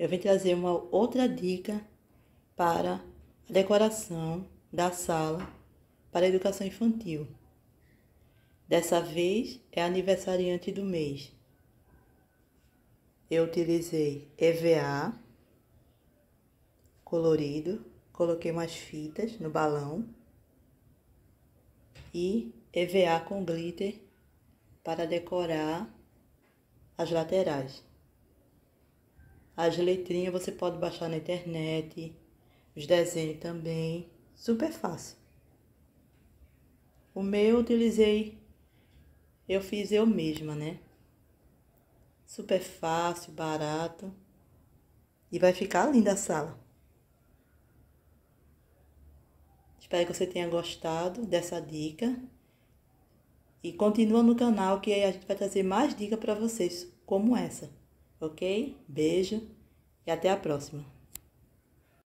eu vim trazer uma outra dica para a decoração da sala para a educação infantil. Dessa vez é aniversariante do mês. Eu utilizei EVA colorido, coloquei umas fitas no balão e EVA com glitter para decorar as laterais. As letrinhas você pode baixar na internet, os desenhos também, super fácil. O meu eu utilizei, eu fiz eu mesma, né? Super fácil, barato. E vai ficar linda a sala. Espero que você tenha gostado dessa dica. E continua no canal que a gente vai trazer mais dicas para vocês como essa. Ok? Beijo e até a próxima.